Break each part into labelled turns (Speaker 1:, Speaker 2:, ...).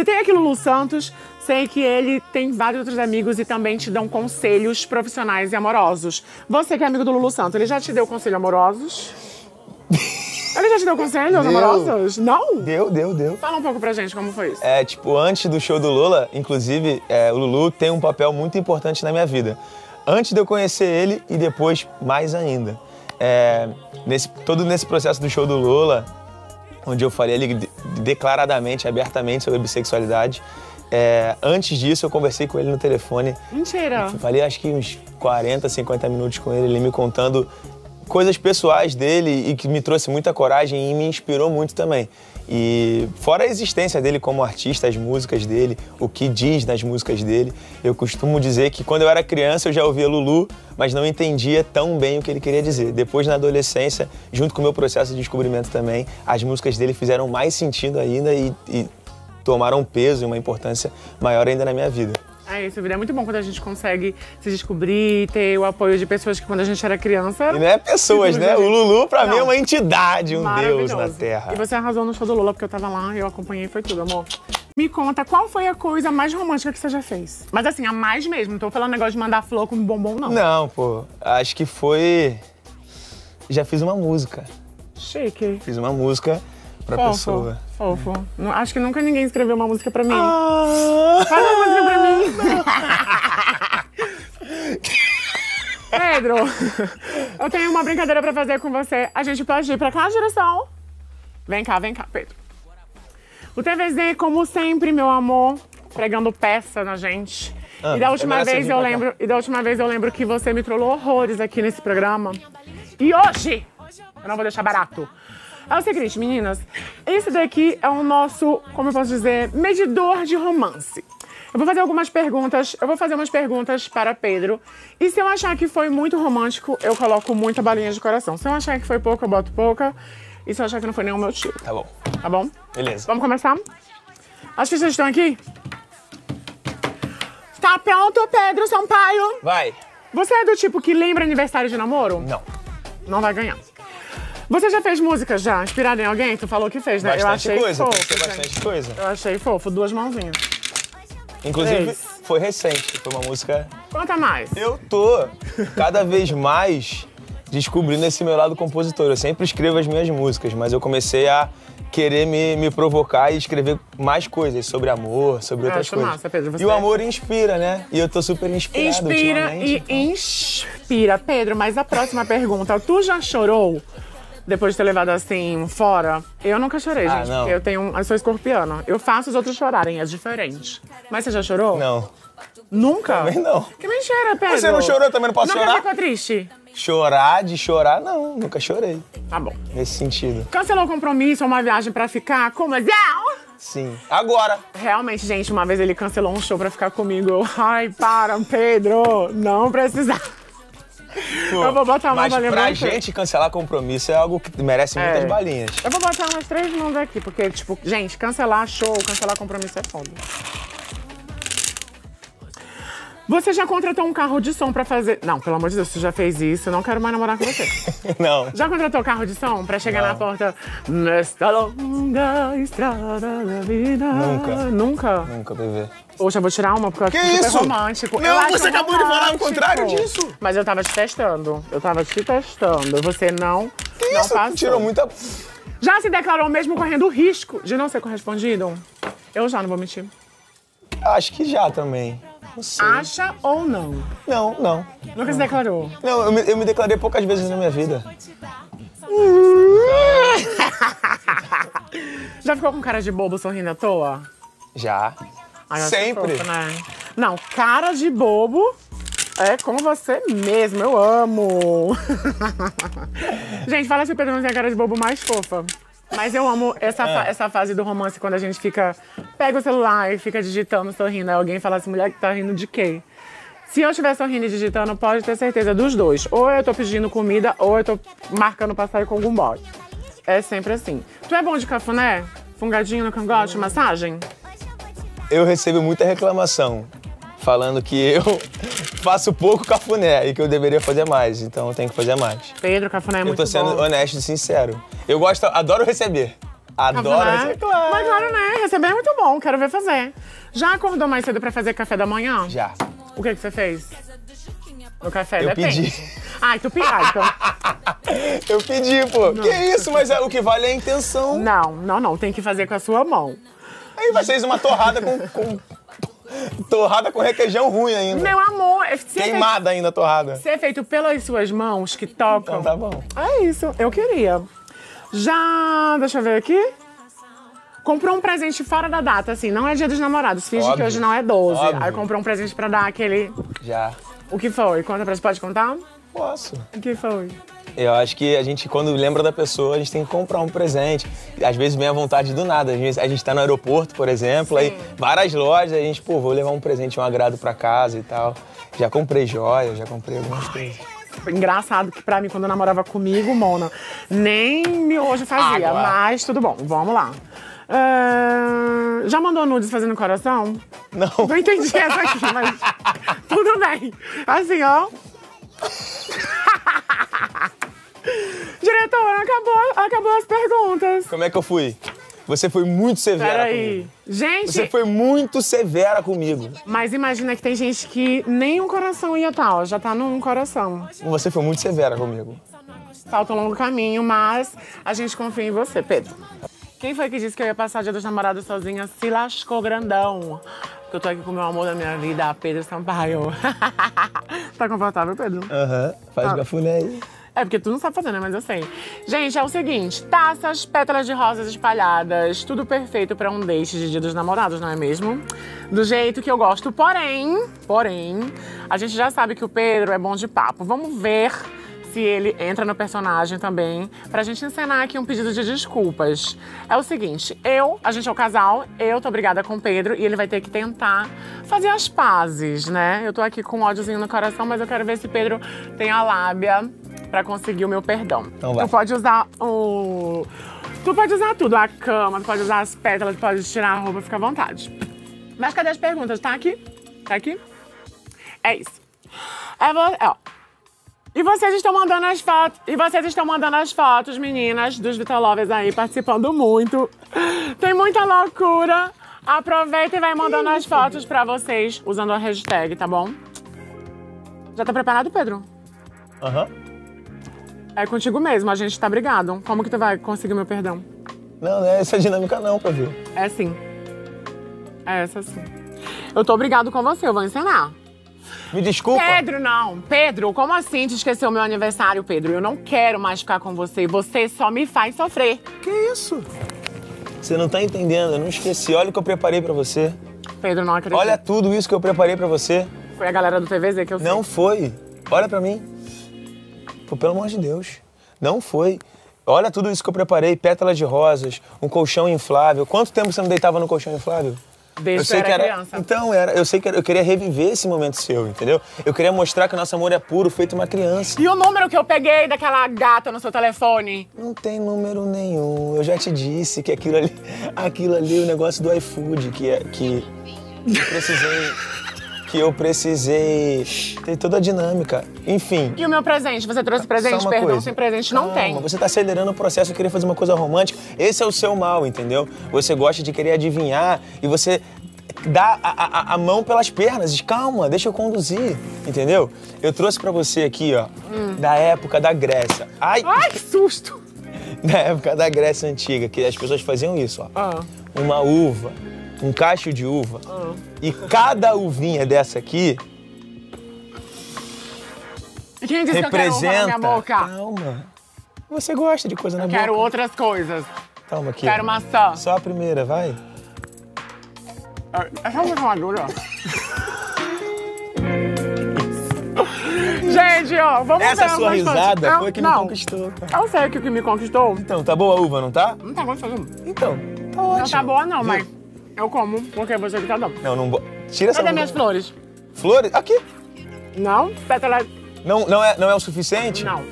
Speaker 1: Você tem aqui Lulu Santos, sei que ele tem vários outros amigos e também te dão conselhos profissionais e amorosos. Você que é amigo do Lulu Santos, ele já te deu conselho amorosos? ele já te deu conselhos
Speaker 2: Deu.
Speaker 1: amorosos? Não?
Speaker 2: Deu, deu, deu.
Speaker 1: Fala um pouco pra gente como foi isso.
Speaker 2: É, tipo, antes do show do Lula, inclusive, é, o Lulu tem um papel muito importante na minha vida. Antes de eu conhecer ele e depois mais ainda. É, nesse, todo nesse processo do show do Lula, onde eu falei de- declaradamente, abertamente sobre bissexualidade, é, antes disso eu conversei com ele no telefone
Speaker 1: Mentira.
Speaker 2: Falei acho que uns 40, 50 minutos com ele, ele me contando coisas pessoais dele e que me trouxe muita coragem e me inspirou muito também. E fora a existência dele como artista, as músicas dele, o que diz nas músicas dele, eu costumo dizer que quando eu era criança eu já ouvia Lulu, mas não entendia tão bem o que ele queria dizer. Depois na adolescência, junto com o meu processo de descobrimento também, as músicas dele fizeram mais sentido ainda e, e tomaram peso e uma importância maior ainda na minha vida.
Speaker 1: É isso, vida. É muito bom quando a gente consegue se descobrir, ter o apoio de pessoas que quando a gente era criança.
Speaker 2: E não é pessoas, né? O Lulu, pra mim, é uma entidade, um Deus na. Terra.
Speaker 1: E você arrasou no show do Lula, porque eu tava lá, eu acompanhei, foi tudo, amor. Me conta, qual foi a coisa mais romântica que você já fez? Mas assim, a mais mesmo, não tô falando negócio de mandar flor com bombom, não.
Speaker 2: Não, pô, acho que foi. Já fiz uma música.
Speaker 1: Chique.
Speaker 2: Fiz uma música pra
Speaker 1: Fofo.
Speaker 2: pessoa.
Speaker 1: Fofo. Não- acho que nunca ninguém escreveu uma música pra mim.
Speaker 2: Ah,
Speaker 1: Faz uma música pra mim. Pedro, eu tenho uma brincadeira pra fazer com você. A gente pode ir pra qual direção? Vem cá, vem cá, Pedro. O TVZ, como sempre, meu amor, pregando peça na gente.
Speaker 2: Ah,
Speaker 1: e da
Speaker 2: é
Speaker 1: última vez eu
Speaker 2: cá.
Speaker 1: lembro, e da última vez eu lembro que você me trollou horrores aqui nesse programa. E hoje, eu não vou deixar barato. É o seguinte, meninas, esse daqui é o nosso, como eu posso dizer, medidor de romance. Eu vou fazer algumas perguntas, eu vou fazer umas perguntas para Pedro. E se eu achar que foi muito romântico, eu coloco muita balinha de coração. Se eu achar que foi pouca, eu boto pouca. E se eu achar que não foi nenhum meu tiro,
Speaker 2: Tá bom,
Speaker 1: tá bom?
Speaker 2: beleza.
Speaker 1: Vamos começar? As fichas estão aqui? Tá pronto, Pedro Sampaio?
Speaker 2: Vai.
Speaker 1: Você é do tipo que lembra aniversário de namoro?
Speaker 2: Não.
Speaker 1: Não vai ganhar. Você já fez música já, inspirada em alguém? Tu falou que fez, né? eu
Speaker 2: Bastante
Speaker 1: achei
Speaker 2: coisa,
Speaker 1: fofo,
Speaker 2: tem
Speaker 1: gente.
Speaker 2: bastante coisa.
Speaker 1: Eu achei fofo, duas mãozinhas.
Speaker 2: Inclusive,
Speaker 1: Três.
Speaker 2: foi recente, foi uma música.
Speaker 1: Conta mais.
Speaker 2: Eu tô cada vez mais descobrindo esse meu lado compositor. Eu sempre escrevo as minhas músicas, mas eu comecei a querer me, me provocar e escrever mais coisas sobre amor, sobre outras
Speaker 1: acho
Speaker 2: coisas.
Speaker 1: massa, Pedro, você-
Speaker 2: E o amor inspira, né? E eu tô super inspirado
Speaker 1: Inspira e
Speaker 2: então.
Speaker 1: inspira. Pedro, mas a próxima pergunta. Tu já chorou depois de ter levado assim fora? Eu nunca chorei,
Speaker 2: Ah,
Speaker 1: gente.
Speaker 2: não.
Speaker 1: Eu tenho eu sou escorpiana. Eu faço os outros chorarem, é diferente. Mas você já chorou?
Speaker 2: Não.
Speaker 1: Nunca?
Speaker 2: Também não.
Speaker 1: Que mentira, Pedro.
Speaker 2: Você não chorou, eu também não posso
Speaker 1: Nunca
Speaker 2: chorar?
Speaker 1: ficou triste?
Speaker 2: Chorar de chorar, não, nunca chorei.
Speaker 1: Tá bom.
Speaker 2: Nesse sentido.
Speaker 1: Cancelou um compromisso uma viagem pra ficar? Como é?
Speaker 2: Sim. Agora.
Speaker 1: Realmente, gente, uma vez ele cancelou um show pra ficar comigo. Ai, para, Pedro. Não precisava.
Speaker 2: Pô,
Speaker 1: Eu vou botar uma
Speaker 2: Mas pra gente cancelar compromisso é algo que merece
Speaker 1: É.
Speaker 2: muitas balinhas.
Speaker 1: Eu vou botar umas três mãos aqui, porque, tipo, gente, cancelar show, cancelar compromisso é foda. Você já contratou um carro de som pra fazer. Não, pelo amor de Deus, você já fez isso, eu não quero mais namorar com você.
Speaker 2: Não.
Speaker 1: Já contratou carro de som pra chegar
Speaker 2: Não.
Speaker 1: na porta nesta longa estrada da vida?
Speaker 2: Nunca.
Speaker 1: Nunca?
Speaker 2: Nunca, bebê.
Speaker 1: Poxa, eu vou tirar uma porque eu acho
Speaker 2: Que
Speaker 1: super
Speaker 2: isso?
Speaker 1: romântico.
Speaker 2: Não,
Speaker 1: Eu
Speaker 2: você acabou de falar o
Speaker 1: romântico.
Speaker 2: contrário disso.
Speaker 1: Mas eu tava te testando. Eu tava te testando. Você não,
Speaker 2: Que
Speaker 1: não
Speaker 2: isso?
Speaker 1: passou.
Speaker 2: Tirou muita.
Speaker 1: Já se declarou mesmo correndo o risco de não ser correspondido? Eu já não vou mentir.
Speaker 2: Acho que já também.
Speaker 1: Acha ou não?
Speaker 2: Não, não.
Speaker 1: Nunca se declarou.
Speaker 2: Não, eu me, eu me declarei poucas vezes na minha vida.
Speaker 1: Já ficou com cara de bobo sorrindo à toa?
Speaker 2: Já.
Speaker 1: Ai, acho
Speaker 2: Sempre.
Speaker 1: fofo, né? Não, cara de bobo é com você mesmo. Eu amo. gente, fala se o Pedro não tem a cara de bobo mais fofa. Mas eu amo essa, fa- essa fase do romance quando a gente fica. Pega o celular e fica digitando, sorrindo. Aí alguém fala assim, mulher que tá rindo de quê? Se eu estiver sorrindo e digitando, pode ter certeza dos dois. Ou eu tô pedindo comida, ou eu tô marcando pra sair com algum boy. É sempre assim. Tu é bom de cafuné? Fungadinho no cangote, massagem?
Speaker 2: Eu recebo muita reclamação falando que eu faço pouco cafuné e que eu deveria fazer mais. Então eu tenho que fazer mais.
Speaker 1: Pedro, cafuné é
Speaker 2: Eu
Speaker 1: muito
Speaker 2: tô sendo
Speaker 1: bom.
Speaker 2: honesto e sincero. Eu gosto, adoro receber. Adoro
Speaker 1: né?
Speaker 2: receber, claro.
Speaker 1: Mas claro, né? Receber é muito bom, quero ver fazer. Já acordou mais cedo pra fazer café da manhã?
Speaker 2: Já.
Speaker 1: O que, que você fez? No café,
Speaker 2: Eu
Speaker 1: depende.
Speaker 2: pedi.
Speaker 1: Ai, tu pediu. então.
Speaker 2: Eu pedi, pô. Que isso, mas é, o que vale é a intenção.
Speaker 1: Não, não, não. Tem que fazer com a sua mão.
Speaker 2: Aí vocês uma torrada com, com- torrada com requeijão ruim ainda.
Speaker 1: Meu amor, é- é, feito,
Speaker 2: Queimada ainda a torrada.
Speaker 1: se é feito pelas suas mãos que tocam.
Speaker 2: Então tá bom.
Speaker 1: É isso, eu queria. Já. Deixa eu ver aqui. Comprou um presente fora da data, assim, não é dia dos namorados. Finge que
Speaker 2: Óbvio.
Speaker 1: hoje não é 12.
Speaker 2: Óbvio.
Speaker 1: Aí comprou um presente pra dar aquele.
Speaker 2: Já.
Speaker 1: O que foi? Conta pra você, pode contar?
Speaker 2: Posso.
Speaker 1: O que foi?
Speaker 2: Eu acho que a gente, quando lembra da pessoa, a gente tem que comprar um presente. Às vezes vem à vontade do nada. A gente, a gente tá no aeroporto, por exemplo, aí várias lojas, a gente, pô, vou levar um presente, um agrado pra casa e tal. Já comprei joia, já comprei algumas coisas.
Speaker 1: Engraçado que pra mim, quando namorava comigo, Mona, nem miojo fazia,
Speaker 2: Água.
Speaker 1: mas tudo bom, vamos lá. Ah, já mandou nudes fazendo coração?
Speaker 2: Não.
Speaker 1: Não entendi essa aqui, mas tudo bem. Assim, ó. Diretora, acabou, acabou as perguntas.
Speaker 2: Como é que eu fui? Você foi muito severa
Speaker 1: Peraí.
Speaker 2: comigo.
Speaker 1: Gente,
Speaker 2: Você foi muito severa comigo.
Speaker 1: mas imagina que tem gente que nem um coração ia tal, já tá num coração.
Speaker 2: Você foi muito severa comigo.
Speaker 1: Falta um longo caminho, mas a gente confia em você, Pedro. Quem foi que disse que eu ia passar o dia dos namorados sozinha? Se lascou grandão. Porque eu tô aqui com o meu amor da minha vida, Pedro Sampaio. tá confortável, Pedro?
Speaker 2: Aham. Faz
Speaker 1: Ah.
Speaker 2: gafuné aí.
Speaker 1: É porque tu não sabe fazer, né? Mas eu sei. Gente, é o seguinte: taças, pétalas de rosas espalhadas, tudo perfeito pra um date de Dia dos Namorados, não é mesmo? Do jeito que eu gosto. Porém, porém, a gente já sabe que o Pedro é bom de papo. Vamos ver se ele entra no personagem também, pra gente encenar aqui um pedido de desculpas. É o seguinte, eu, a gente é o casal, eu tô brigada com o Pedro e ele vai ter que tentar fazer as pazes, né? Eu tô aqui com um ódiozinho no coração, mas eu quero ver se Pedro tem a lábia pra conseguir o meu perdão.
Speaker 2: Então vai.
Speaker 1: Tu pode usar o. Tu pode usar tudo, a cama, tu pode usar as pétalas, tu pode tirar a roupa, fica à vontade. Mas cadê as perguntas? Tá aqui? Tá aqui? É isso. É vo... ó. E vocês estão mandando as fotos. E vocês estão mandando as fotos, meninas, dos Vitor Lovers aí, participando muito. Tem muita loucura. Aproveita e vai mandando as fotos pra vocês, usando a hashtag, tá bom? Já tá preparado, Pedro?
Speaker 2: Aham.
Speaker 1: É contigo mesmo, a gente tá brigado. Como que tu vai conseguir meu perdão?
Speaker 2: Não, não é essa dinâmica não, pra ver.
Speaker 1: É sim. É essa sim. Eu tô brigado com você, eu vou ensinar.
Speaker 2: Me desculpa.
Speaker 1: Pedro, não. Pedro, como assim te esqueceu meu aniversário, Pedro? Eu não quero mais ficar com você. Você só me faz sofrer.
Speaker 2: Que isso? Você não tá entendendo, eu não esqueci. Olha o que eu preparei pra você.
Speaker 1: Pedro, não acredito.
Speaker 2: Olha tudo isso que eu preparei pra você.
Speaker 1: Foi a galera do TVZ que eu
Speaker 2: Não
Speaker 1: sei.
Speaker 2: foi. Olha pra mim. Pô, pelo amor de Deus. Não foi. Olha tudo isso que eu preparei. Pétalas de rosas, um colchão inflável. Quanto tempo você não deitava no colchão inflável?
Speaker 1: Desde que eu era criança.
Speaker 2: Então, era, eu sei que era- eu queria reviver esse momento seu, entendeu? Eu queria mostrar que o nosso amor é puro, feito uma criança.
Speaker 1: E o número que eu peguei daquela gata no seu telefone?
Speaker 2: Não tem número nenhum. Eu já te disse que aquilo ali, aquilo ali, o negócio do iFood, que é que eu precisei, que eu precisei ter toda a dinâmica. Enfim.
Speaker 1: E o meu presente? Você trouxe presente? Perdão,
Speaker 2: coisa.
Speaker 1: sem presente não
Speaker 2: Calma,
Speaker 1: tem.
Speaker 2: Você tá acelerando o processo, eu queria fazer uma coisa romântica. Esse é o seu mal, entendeu? Você gosta de querer adivinhar e você dá a, a- a mão pelas pernas. Diz, Calma, deixa eu conduzir, entendeu? Eu trouxe pra você aqui, ó, da época da Grécia. Ai,
Speaker 1: Ai, que susto!
Speaker 2: da época da Grécia Antiga, que as pessoas faziam isso, ó.
Speaker 1: Ah.
Speaker 2: Uma uva, um cacho de uva. E cada uvinha dessa aqui
Speaker 1: quem disse que eu
Speaker 2: representa.
Speaker 1: minha boca?
Speaker 2: Calma. Você gosta de coisa na boca?
Speaker 1: Quero outras coisas.
Speaker 2: Calma aqui.
Speaker 1: Quero maçã.
Speaker 2: Só a primeira, vai.
Speaker 1: Essa é uma madura. Gente, ó, vamos
Speaker 2: Essa
Speaker 1: ver
Speaker 2: sua
Speaker 1: coisas.
Speaker 2: risada
Speaker 1: Eu-
Speaker 2: foi que
Speaker 1: não,
Speaker 2: me conquistou. cara.
Speaker 1: Eu sei que o que me conquistou
Speaker 2: Então, tá boa a uva, não tá?
Speaker 1: não tá gostoso.
Speaker 2: Então, tá ótimo.
Speaker 1: Não tá boa, não,
Speaker 2: Viu?
Speaker 1: mas eu como, porque você que tá dando.
Speaker 2: Não, não... bo- Tira essa
Speaker 1: Cadê minhas flores?
Speaker 2: Flores? Aqui.
Speaker 1: Não? Pétala.
Speaker 2: Não, não, é, não é o suficiente?
Speaker 1: Não.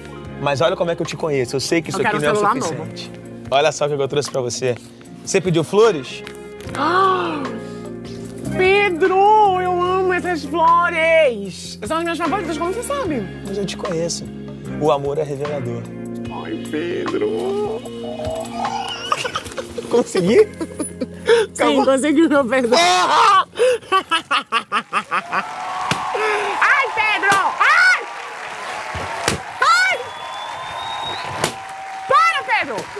Speaker 2: Mas olha como é que eu te conheço. Eu sei que isso
Speaker 1: Eu
Speaker 2: aqui
Speaker 1: quero
Speaker 2: não é o
Speaker 1: celular
Speaker 2: suficiente. Olha só o que eu trouxe pra você. Você pediu flores?
Speaker 1: Pedro, eu amo essas flores. São as minhas favoritas, como você sabe?
Speaker 2: Mas eu te conheço. O amor é revelador.
Speaker 1: Ai, Pedro.
Speaker 2: Consegui?
Speaker 1: Sim, conseguiu, perdão.